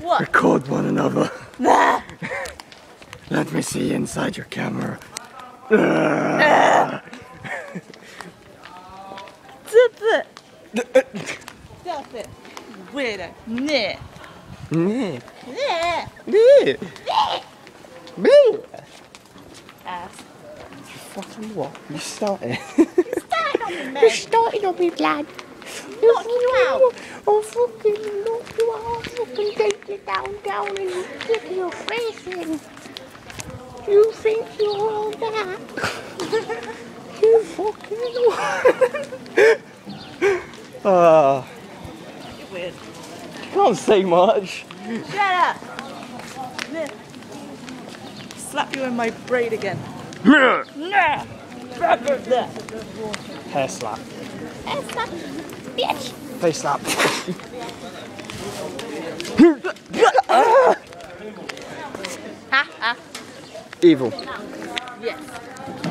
What? record one another. Nah. Let me see inside your camera. Stop it. Stop it. Weirdo. Nah. Nee, Nah. nee, nee. Ass. You Fucking what? You started. Stand on me, mate. started on me, lad. Knock you out. I'll fucking knock you out. I'll fucking take you down, down, and stick your face in. You think you're all that? you fucking Ah, You're can't say much. Shut up. Slap you in my braid again. Nah. Back of that. Hair slap. Ass up. Bitch. Face slap. Evil. Yes.